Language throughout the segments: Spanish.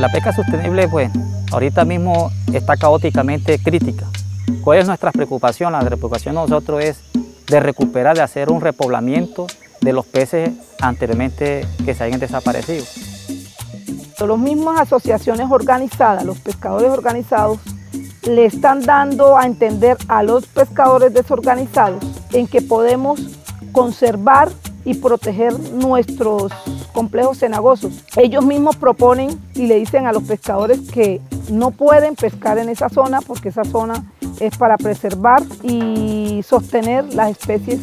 La pesca sostenible, pues, ahorita mismo está caóticamente crítica. ¿Cuál es nuestra preocupación? La preocupación de nosotros es de recuperar, de hacer un repoblamiento de los peces anteriormente que se hayan desaparecido. Las mismas asociaciones organizadas, los pescadores organizados, le están dando a entender a los pescadores desorganizados en que podemos conservar y proteger nuestros complejos cenagosos. Ellos mismos proponen y le dicen a los pescadores que no pueden pescar en esa zona porque esa zona es para preservar y sostener las especies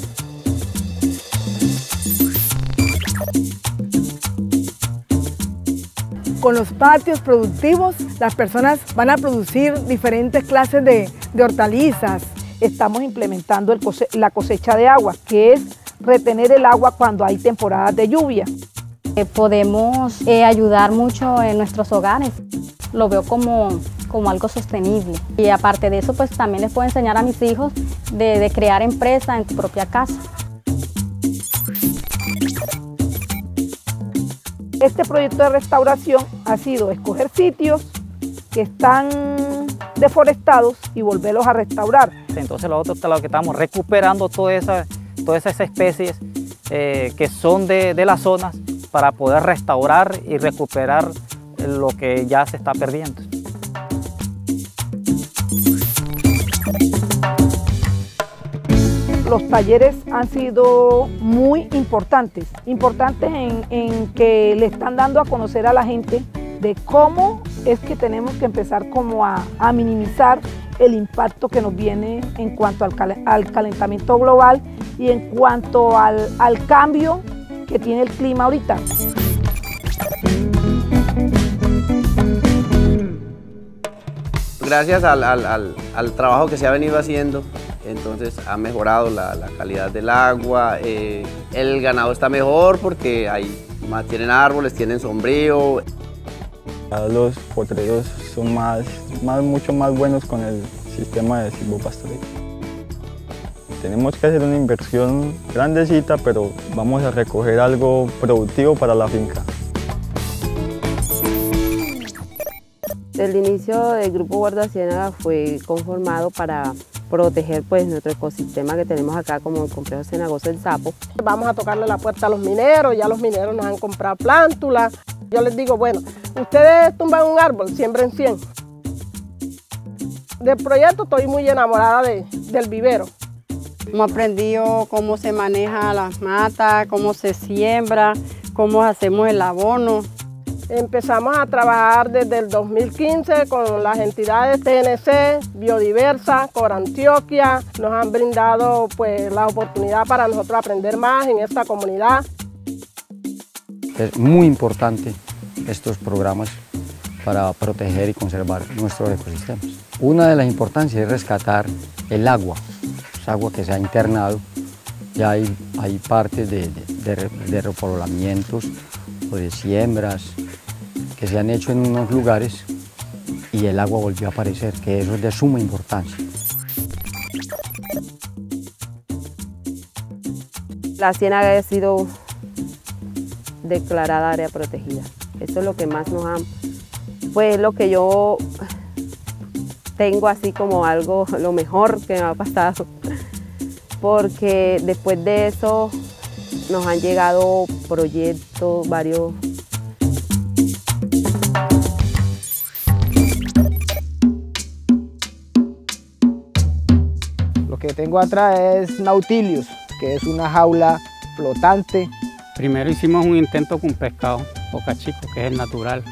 con los patios productivos, las personas van a producir diferentes clases de, hortalizas. Estamos implementando la cosecha de agua, que es retener el agua cuando hay temporadas de lluvia. Eh, podemos eh, ayudar mucho en nuestros hogares. Lo veo como, como algo sostenible. Y aparte de eso, pues también les puedo enseñar a mis hijos de, de crear empresa en tu propia casa. Este proyecto de restauración ha sido escoger sitios que están deforestados y volverlos a restaurar. Entonces lo otro está lo que estamos recuperando todas esas, todas esas especies eh, que son de, de las zonas para poder restaurar y recuperar lo que ya se está perdiendo. los talleres han sido muy importantes, importantes en, que le están dando a conocer a la gente de cómo es que tenemos que empezar como a, minimizar el impacto que nos viene en cuanto al, calentamiento global y en cuanto al, cambio que tiene el clima ahorita. Gracias al trabajo que se ha venido haciendo entonces ha mejorado la, calidad del agua, eh, el ganado está mejor porque hay, más, tienen árboles, tienen sombrío. Los potreros son más, más, mucho más buenos con el sistema de silvopastoreo. Tenemos que hacer una inversión grandecita, pero vamos a recoger algo productivo para la finca. El inicio del Grupo Guarda Ciénaga fue conformado para proteger pues nuestro ecosistema que tenemos acá como el complejo cenagoso del sapo. Vamos a tocarle la puerta a los mineros, ya los mineros nos han comprado plántulas. Yo les digo, bueno, ustedes tumban un árbol, siembren 100. Del proyecto estoy muy enamorada del vivero. Hemos aprendido cómo se maneja las matas, cómo se siembra, cómo hacemos el abono. Empezamos a trabajar desde el 2015 con las entidades TNC, Biodiversa, Corantioquia. Nos han brindado pues, la oportunidad para nosotros aprender más en esta comunidad. Es muy importante estos programas para proteger y conservar nuestros ecosistemas. Una de las importancias es rescatar el agua, agua que se ha internado, ya hay, hay partes de, de, de repoblamientos o de siembras, que se han hecho en unos lugares y el agua volvió a aparecer, que eso es de suma importancia. La ciénaga ha sido declarada área protegida. Eso es lo que más nos ha... Pues lo que yo tengo así como algo, lo mejor que me ha pasado. Porque después de eso nos han llegado proyectos, varios que tengo atrás es Nautilius, que es una jaula flotante. Primero hicimos un intento con pescado, boca chico, que es el natural.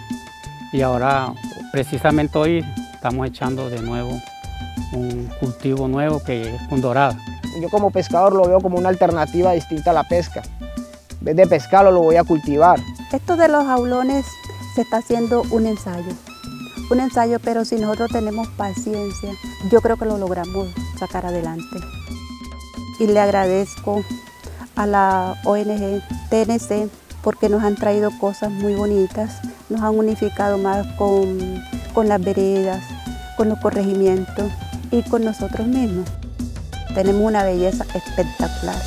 Y ahora, precisamente hoy, estamos echando de nuevo un cultivo nuevo que es con dorada. Yo como pescador lo veo como una alternativa distinta a la pesca. En vez de pescarlo, lo voy a cultivar. Esto de los jaulones se está haciendo un ensayo un ensayo, pero si nosotros tenemos paciencia, yo creo que lo logramos sacar adelante. Y le agradezco a la ONG TNC porque nos han traído cosas muy bonitas, nos han unificado más con, con las veredas, con los corregimientos y con nosotros mismos. Tenemos una belleza espectacular.